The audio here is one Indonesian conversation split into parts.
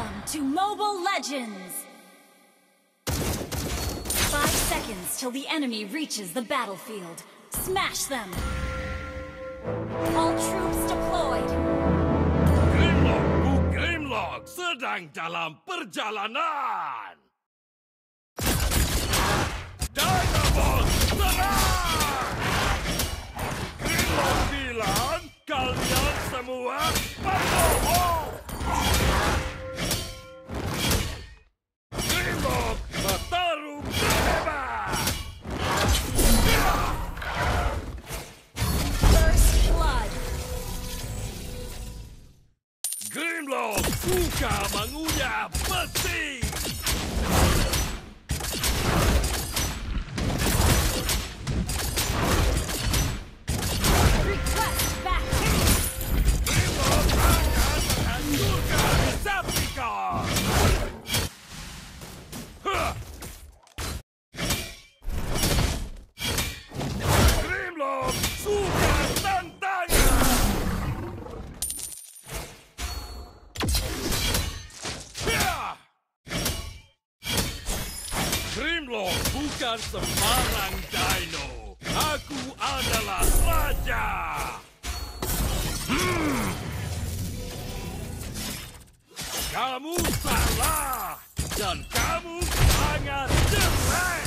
Welcome to Mobile Legends! Five seconds till the enemy reaches the battlefield. Smash them! All troops deployed! Grimlock, Bu Grimlock sedang dalam perjalanan. Dynamon, serang! Bukan sembarang dino. Aku adalah raja. Kamu salah dan kamu sangat jelek.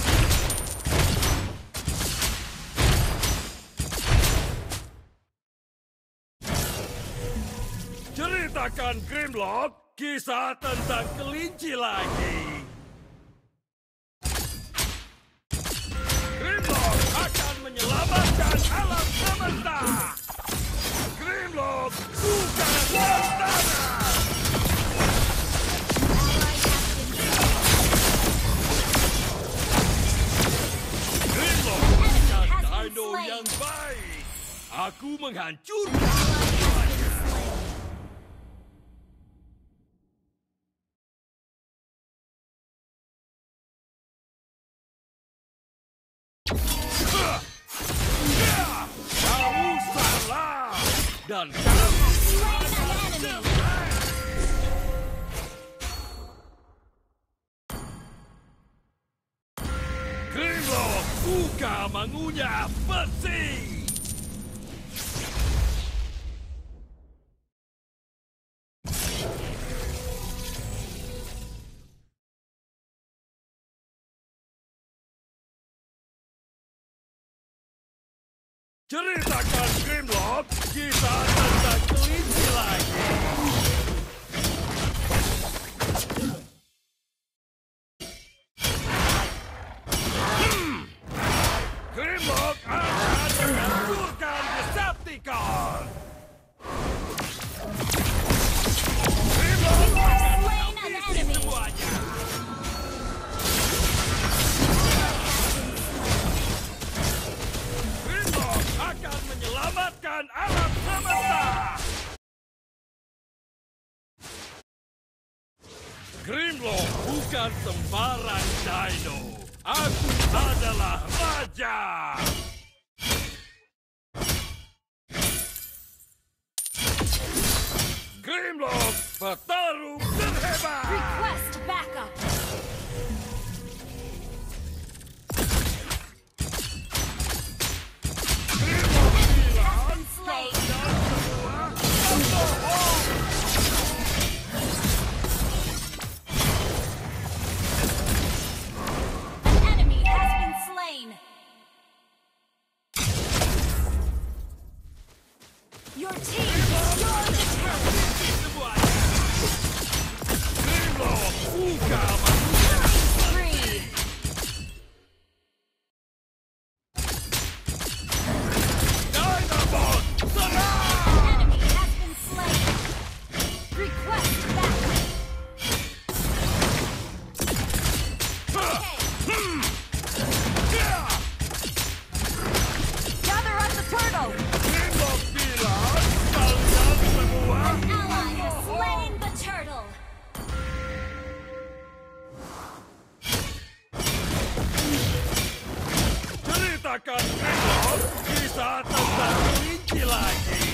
Ceritakan Grimlock kisah tentang kelinci lagi. Menyelamatkan alam semesta. Grimlock suka tantangan. Grimlock bukan dino yang baik. Aku menghancurkan. Dan! Grimlock suka mengunyah besi. Ceritakan dino. Aku adalah raja. Grimlock petarung Grimlock ceritakan Grimlock kisah tentang kelinci lagi.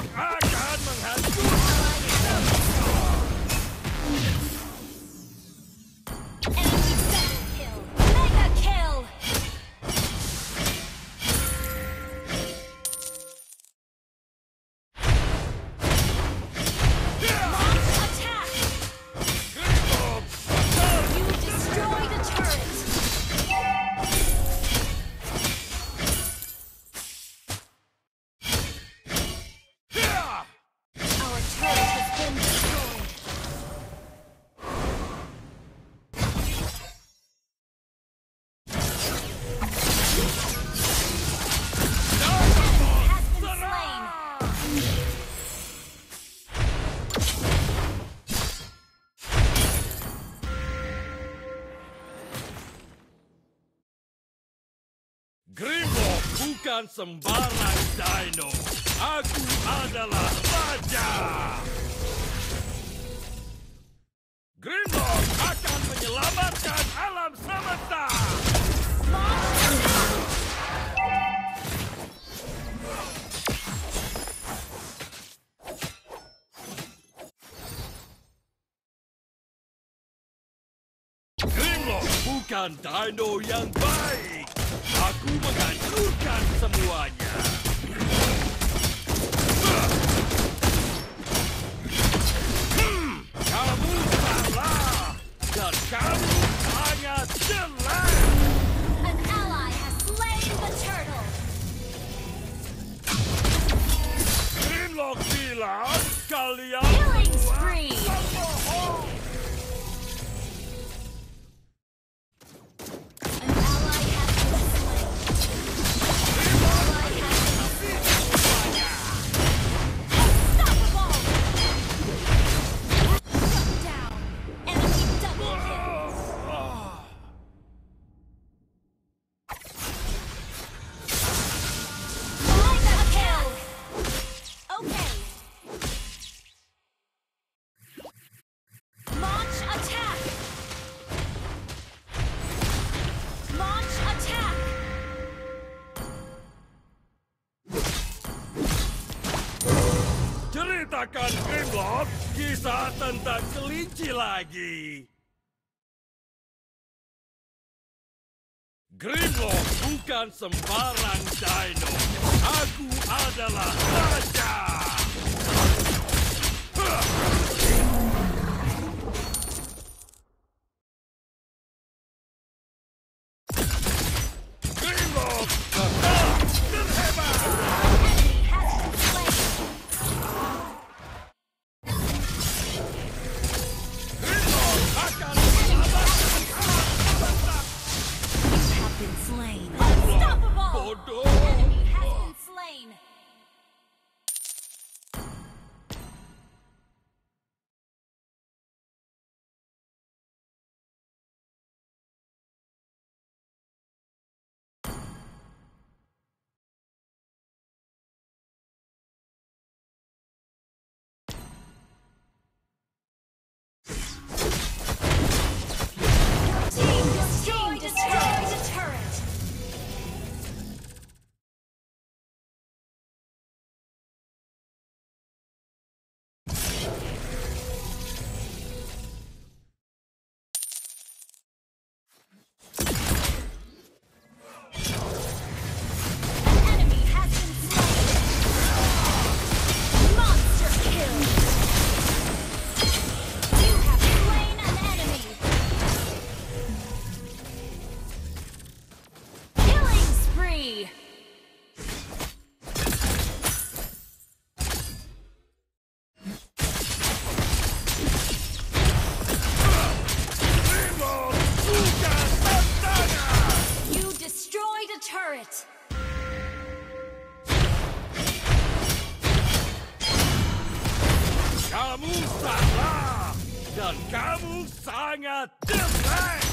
Grimlock akan bukan sembarang dino. Aku adalah raja. Grimlock akan menyelamatkan alam semesta. Grimlock bukan dino yang baik. Aku menghancurkan semuanya. Hmm, kamu salah dan kamu sangat jelek. An ally has slain the turtle. Grimlock bilang kalian Ceritakan Grimlock kisah tentang kelinci lagi. Grimlock bukan sembarang dino. Aku adalah raja. turret! Kamu salah dan kamu sangat jelek.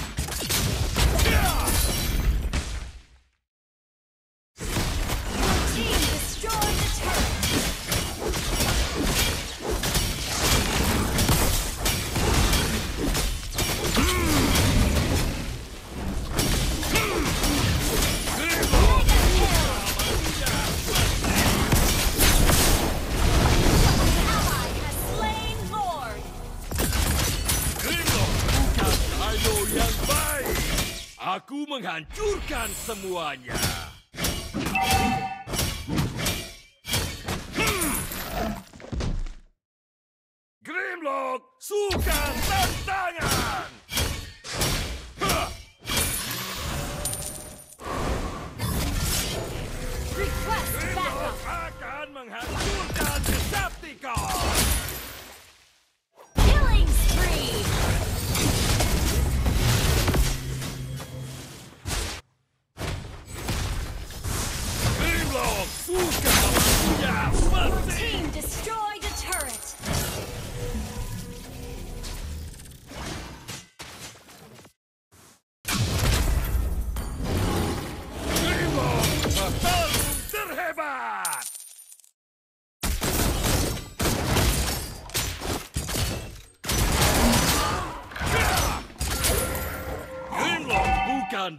Aku menghancurkan semuanya.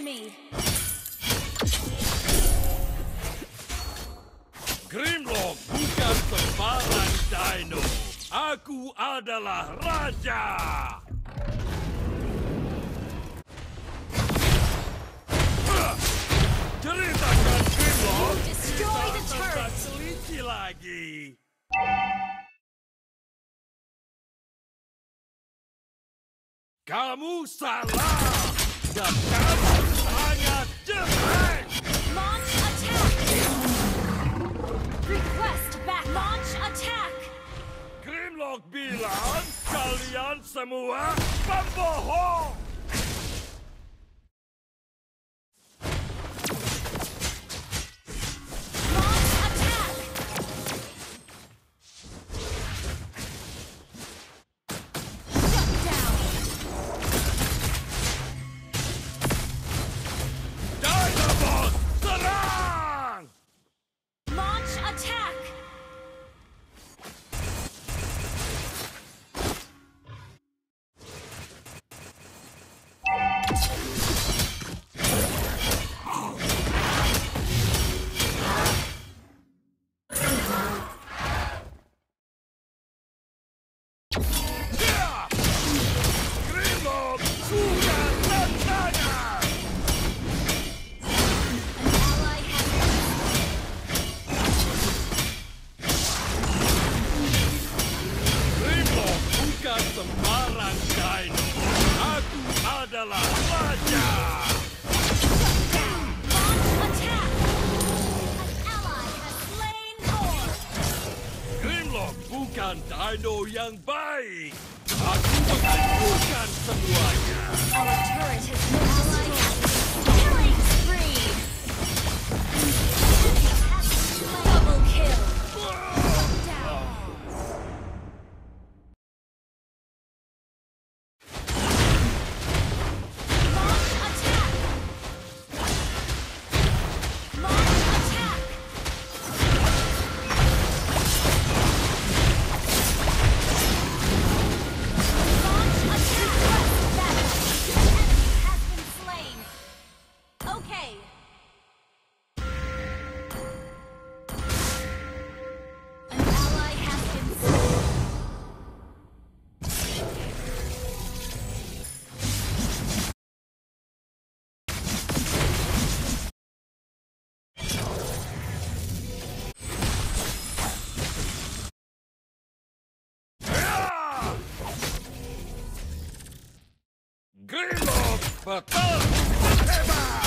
enemy. Grimlock bukan pemarang Dino. Aku adalah raja. Ceritakan Grimlock. Destroy the turret. Kelinci lagi. Kamu salah. Dan kamu Launch attack! Request back! Launch attack! Grimlock Bilan, Kalian Semua, pembohong. I know, young Bob. Grimlock Battle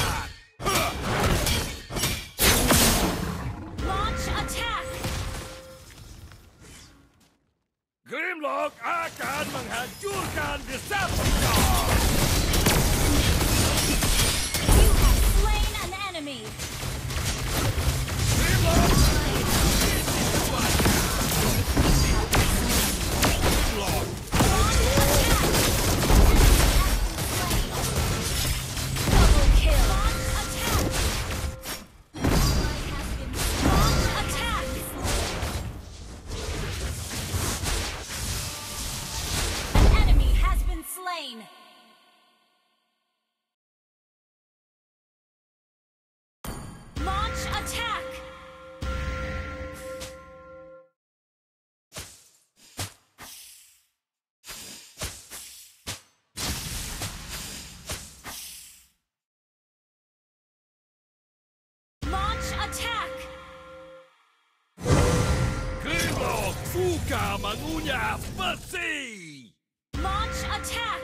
Buka mangunya besi! Launch attack!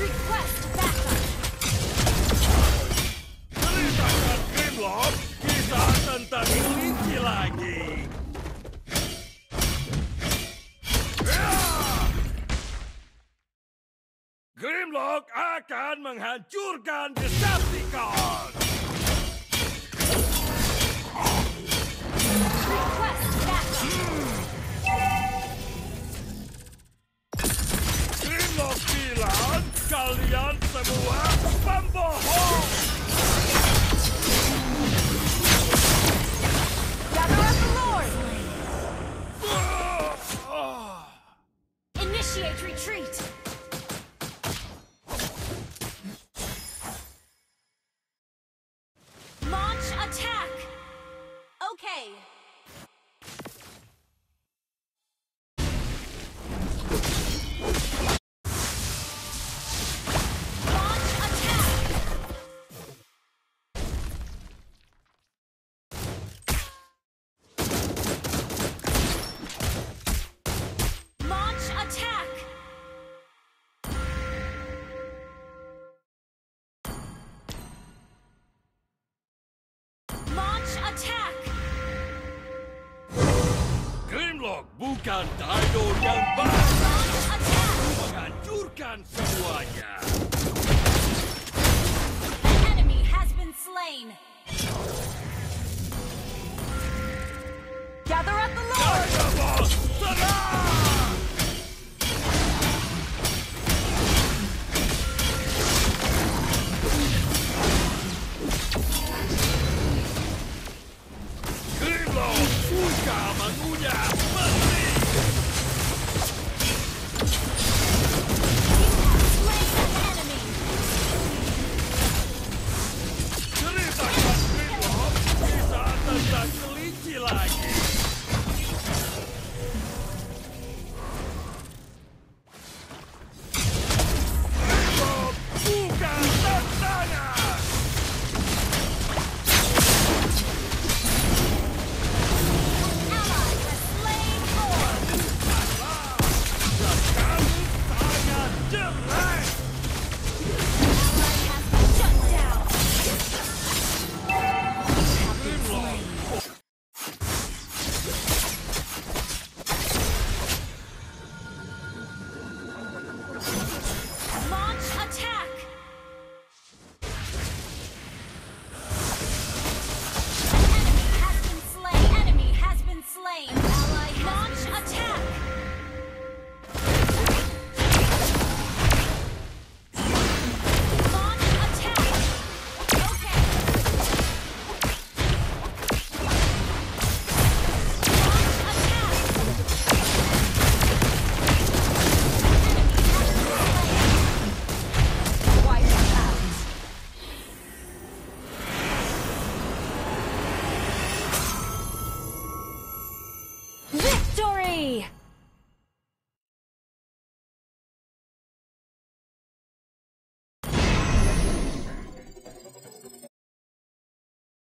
Request backup! Ceritakan Grimlock kisah tentang kelinci lagi! Grimlock akan menghancurkan Decepticon! Bukan Dino yang baik. Menghancurkan semuanya. The enemy has been slain. Gather up the Lord!